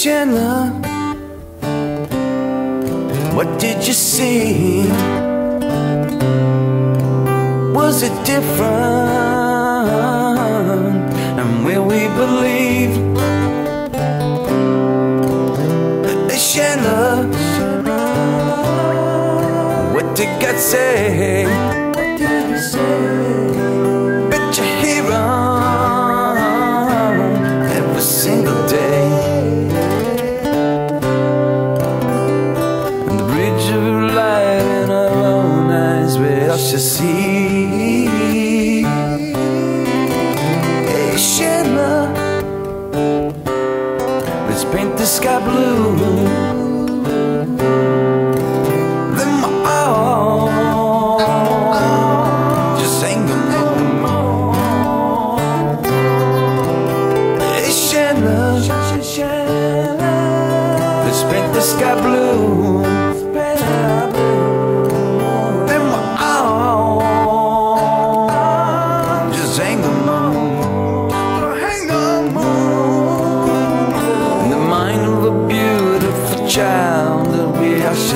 Chandler, what did you see? Was it different? And will we believe? Uh, Chandler, what did God say? Bet Hey Chandler Let's paint the sky blue. Then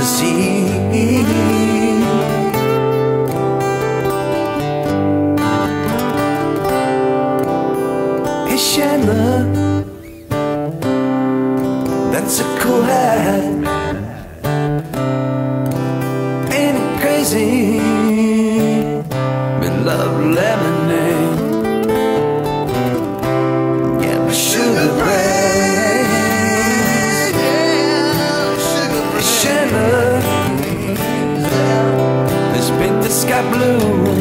shall see Hey Chandler That's a cool hat Ain't it crazy? We love lemonade blue.